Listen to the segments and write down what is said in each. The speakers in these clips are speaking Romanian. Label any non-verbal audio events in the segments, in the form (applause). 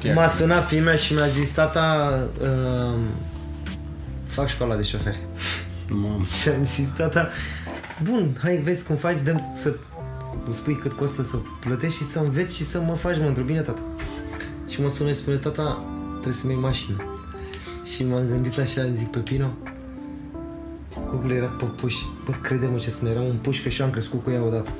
Chiar. M-a sunat fiimea și mi-a zis, tata, uh, fac școala de șoferi. Mamă. (laughs) Și am zis, tata, bun, hai vezi cum faci, dăm să îmi spui cât costă să plătești și să înveți și să mă faci mândru. Bine, tata. Și mă sună și spune, tata, trebuie să-mi iei mașină. Și m-am gândit așa, zic, Pepino, Google era pe puș. Bă, crede-mă ce spune, era un puș că și eu am crescut cu ea odată.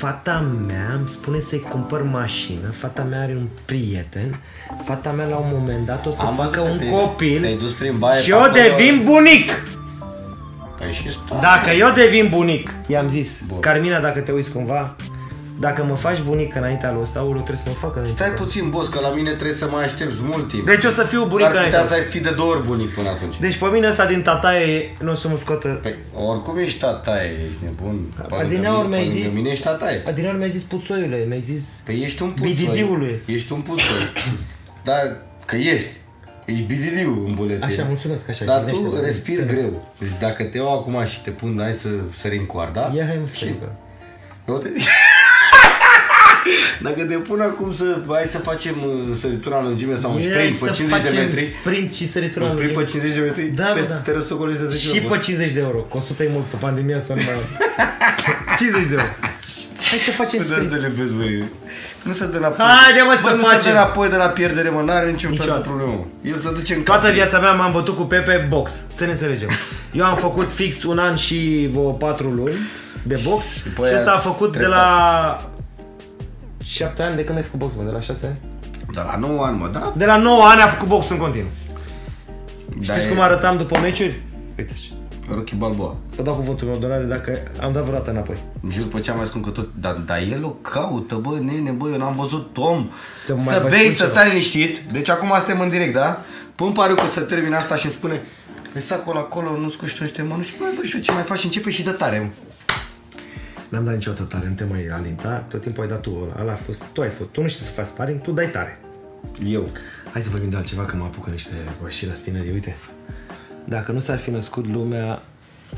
Fata mea îmi spune să-i cumpăr mașină, fata mea are un prieten, fata mea la un moment dat o să Am văzut facă că un te-ai- copil te-ai dus prin baie și pe eu acolo. devin bunic. Păi și stai. Dacă eu devin bunic, i-am zis, Bun. Carmina, dacă te uiți cumva, dacă mă faci bunic înaintea lui ăsta, trebuie să mă facă înaintea Stai lui. puțin, boss, că la mine trebuie să mai aștepți mult timp. Deci o să fiu bunic S-ar putea înaintea să lui. fi de două ori bunic până atunci. Deci pe mine ăsta din tataie nu o să mă scoată. Păi, oricum ești tataie, ești nebun. Pe lângă Adineauri mine- mi-ai pe lângă zis- mine ești tataie. Adineori mi-ai zis puțoiule, mi-ai zis... Păi ești un puțoi. Bididiule. Ești un puțoi. (coughs) Dar că ești. Ești bididiu în buletin. Așa, mulțumesc, așa, Dar cine tu știe, respiri tânăr. greu. Deci dacă te iau acum și te pun, hai să sărim coarda. Ia hai mă să și... ridică. Eu te... (laughs) Dacă te pun acum să hai să facem uh, săritura în lungime sau un Ia sprint să pe 50 de facem metri, sprint și săritura un în sprint pe lungime. 50 de metri, Da, pe, bă, da. te răstogolești de 10 Și pe 50 de euro, că 100 e mult pe pandemia asta nu mai 50 de euro. Hai să facem Nu sprint. să le vezi, băi. Nu se dă înapoi. Haide, mă, să Bă, nu se dă facem. înapoi de la pierdere, mă. N-are niciun fel de Niciodată. problemă. El se duce în Toată cap. viața mea m-am bătut cu Pepe box, să ne înțelegem. Eu am făcut fix un an și vreo 4 luni de box și, pe aia ăsta a făcut de treptat. la 7 ani de când ai făcut box, mă, de la 6 ani? De la 9 ani, mă, da? De la 9 ani a făcut box în continuu. Da, Știți e cum arătam după meciuri? Uite așa. Rocky Balboa. Vă dau cuvântul meu de onoare dacă am dat vreodată înapoi. Îmi jur pe cea mai scump că tot, dar, dar el o caută, bă, nene, bă, eu n-am văzut om. Să Să, mai să vă bei, spun să ceva. stai liniștit. Deci acum suntem în direct, da? Pun pariu că să termin asta și îmi spune Lăsa acolo, acolo, nu scuși tu niște mă, nu știu ce mai faci și eu, ce mai faci, începe și de tare, mă. N-am dat niciodată tare, nu te mai alinta, tot timpul ai dat tu ăla, ăla a fost, tu ai fost, tu nu știi să faci sparring, tu dai tare. Eu. Hai să vorbim de altceva, că mă apucă niște și la spinării, uite. Dacă nu s-ar fi născut lumea,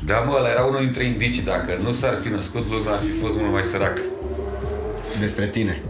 Da, mă, ăla era unul dintre indicii. Dacă nu s-ar fi născut lumea, ar fi fost mult mai sărac. Despre tine.